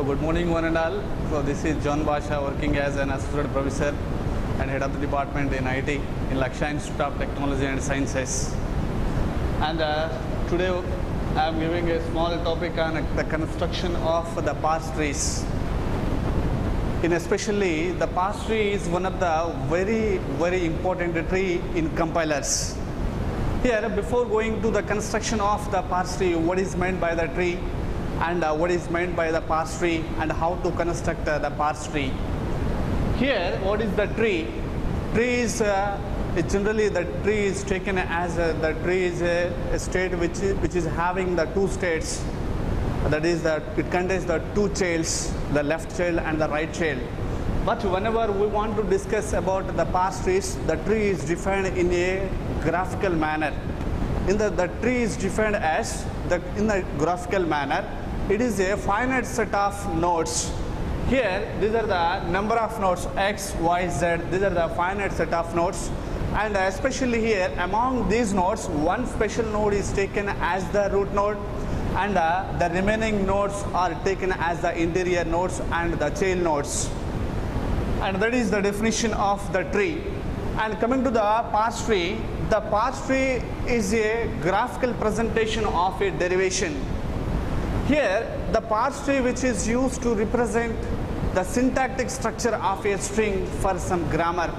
So good morning one and all. So this is John Basha working as an associate professor and head of the department in IT in Laqshya Institute of Technology and Sciences. And uh, today I am giving a small topic on the construction of the parse trees. In especially the parse tree is one of the very very important tree in compilers. Here before going to the construction of the parse tree, what is meant by the tree and uh, what is meant by the parse tree and how to construct uh, the parse tree. Here what is the tree? Tree is uh, generally the tree is taken as the tree is a, a state which is, which is having the two states that is that it contains the two childs the left child and the right child but whenever we want to discuss about the parse trees the tree is defined in a graphical manner in the the tree is defined as the in the graphical manner it is a finite set of nodes. Here these are the number of nodes x y z. These are the finite set of nodes. And especially here among these nodes one special node is taken as the root node. And uh, the remaining nodes are taken as the interior nodes and the chain nodes. And that is the definition of the tree. And coming to the parse tree the parse tree is a graphical presentation of a derivation here the parse tree which is used to represent the syntactic structure of a string for some grammar.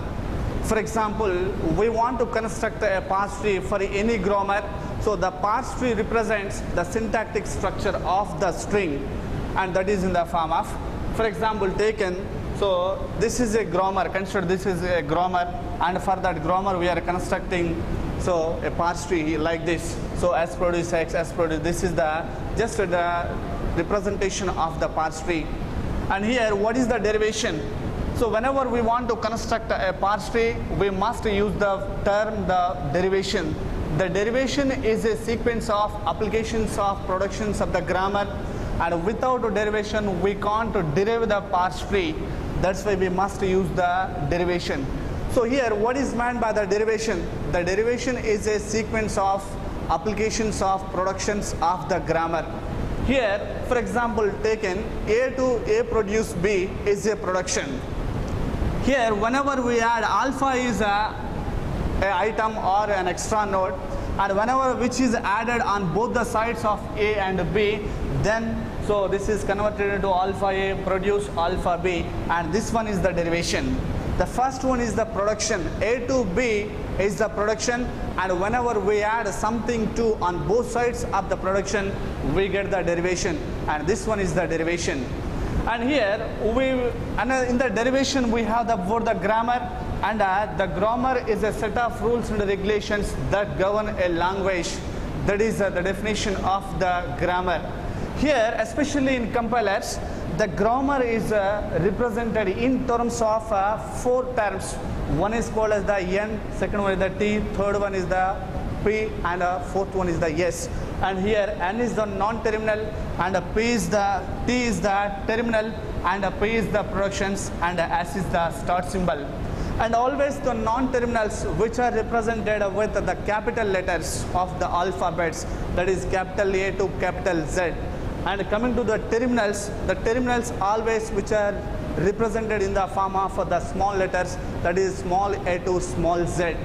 For example we want to construct a parse tree for any grammar. So the parse tree represents the syntactic structure of the string and that is in the form of for example taken. So this is a grammar consider this is a grammar and for that grammar we are constructing so a parse tree like this. So s produce x s produce this is the just the representation of the parse tree and here what is the derivation? So whenever we want to construct a parse tree we must use the term the derivation. The derivation is a sequence of applications of productions of the grammar. And without derivation we can't derive the parse tree that's why we must use the derivation so here what is meant by the derivation? The derivation is a sequence of applications of productions of the grammar. Here for example taken a to a produce b is a production. Here whenever we add alpha is a, a item or an extra node and whenever which is added on both the sides of a and b then so this is converted into alpha a produce alpha b and this one is the derivation the first one is the production. A to b is the production. And whenever we add something to on both sides of the production we get the derivation. And this one is the derivation. And here we and in the derivation we have the word the grammar and uh, the grammar is a set of rules and regulations that govern a language. That is uh, the definition of the grammar. Here especially in compilers the grammar is uh, represented in terms of uh, four terms. One is called as the n second one is the t third one is the p and uh, fourth one is the s. And here n is the non-terminal and uh, p is the t is the terminal and uh, p is the productions and uh, s is the start symbol. And always the non-terminals which are represented with the capital letters of the alphabets that is capital A to capital Z and coming to the terminals the terminals always which are represented in the form of the small letters that is small a to small z.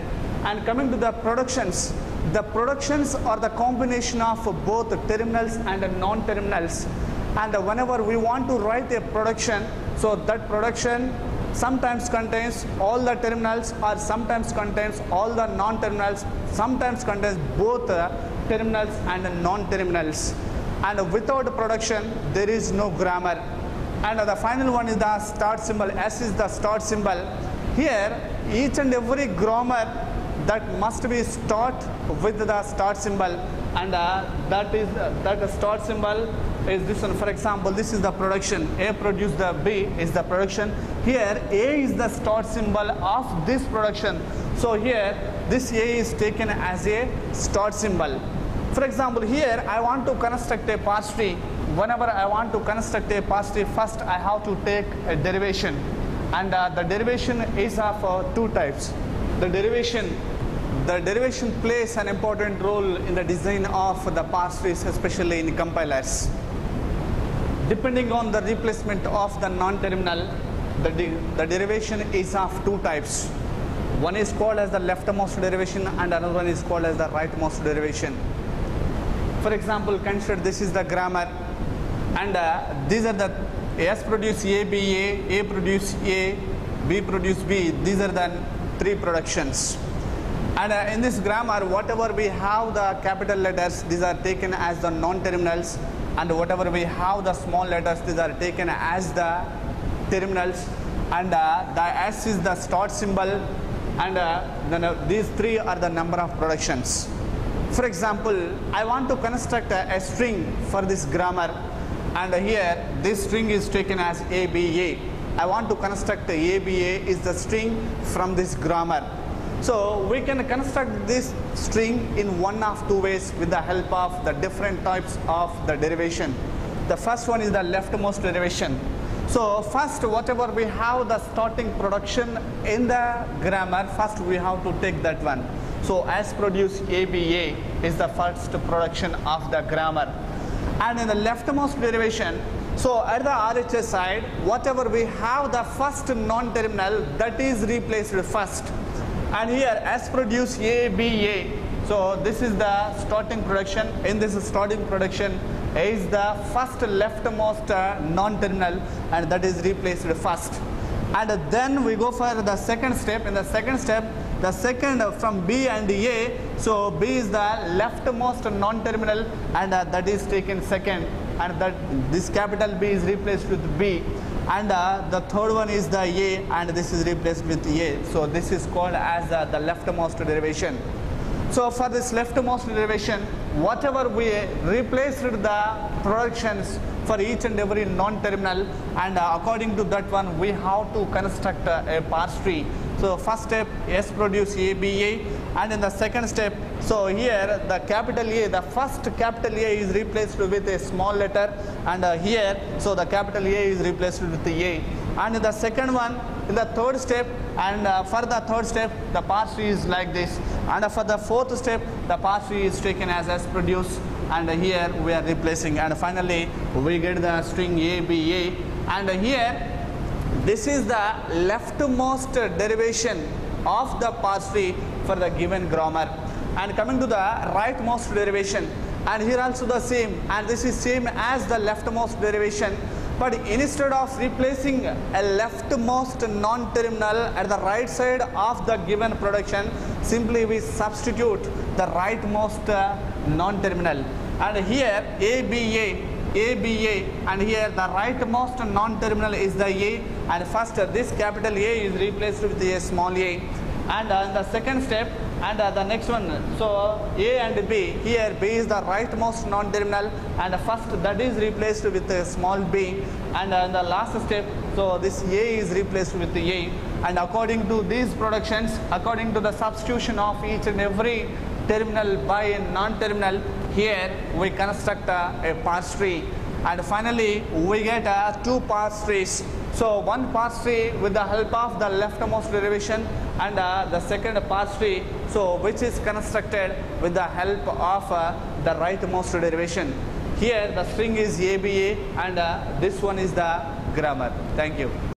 And coming to the productions the productions are the combination of both terminals and non-terminals. And whenever we want to write a production so that production sometimes contains all the terminals or sometimes contains all the non-terminals sometimes contains both uh, terminals and non-terminals and without production there is no grammar. And the final one is the start symbol. S is the start symbol. Here each and every grammar that must be start with the start symbol. And uh, that is uh, that start symbol is this one. For example this is the production. A produce the b is the production. Here a is the start symbol of this production. So here this a is taken as a start symbol for example here i want to construct a parse tree whenever i want to construct a parse tree first i have to take a derivation and uh, the derivation is of uh, two types the derivation the derivation plays an important role in the design of the parse trees especially in compilers depending on the replacement of the non-terminal, the, de the derivation is of two types. One is called as the leftmost derivation and another one is called as the rightmost derivation. For example, consider this is the grammar and uh, these are the S produce A, B, A, A produce A, B produce B. These are the three productions. And uh, in this grammar, whatever we have the capital letters, these are taken as the non-terminals and whatever we have the small letters, these are taken as the terminals and uh, the S is the start symbol and uh, then, these three are the number of productions. For example, I want to construct a, a string for this grammar and here this string is taken as ABA. I want to construct ABA is the string from this grammar. So we can construct this string in one of two ways with the help of the different types of the derivation. The first one is the leftmost derivation. So first whatever we have the starting production in the grammar, first we have to take that one. So S produce ABA is the first production of the grammar. And in the leftmost derivation, so at the RHS side, whatever we have the first non-terminal, that is replaced first. And here S produce ABA. So this is the starting production. In this starting production A is the first leftmost uh, non-terminal and that is replaced first. And then we go for the second step. In the second step, the second from B and A, so B is the leftmost non-terminal and uh, that is taken second and that this capital B is replaced with B and uh, the third one is the A and this is replaced with A. So this is called as uh, the leftmost derivation. So for this leftmost derivation, whatever we replaced the productions for each and every non-terminal and uh, according to that one we have to construct uh, a parse tree. So first step S produce ABA and in the second step so here the capital A the first capital A is replaced with a small letter and uh, here so the capital A is replaced with the A. And in the second one in the third step and uh, for the third step the tree is like this. And uh, for the fourth step the tree is taken as S produce and here we are replacing. And finally we get the string ABA and here this is the leftmost derivation of the parse tree for the given grammar. And coming to the rightmost derivation and here also the same and this is same as the leftmost derivation. But instead of replacing a leftmost non-terminal at the right side of the given production simply we substitute the rightmost uh, non-terminal. And here ABA ABA and here the rightmost non-terminal is the A and first this capital A is replaced with a small a. And uh, the second step and uh, the next one. So A and B here B is the rightmost non-terminal and first that is replaced with a small b. And uh, the last step so this A is replaced with A. And according to these productions according to the substitution of each and every terminal by a non-terminal here we construct a, a parse tree. And finally we get uh, two parse trees. So one parse tree with the help of the leftmost derivation and uh, the second parse tree so which is constructed with the help of uh, the rightmost derivation. Here the string is ABA and uh, this one is the grammar. Thank you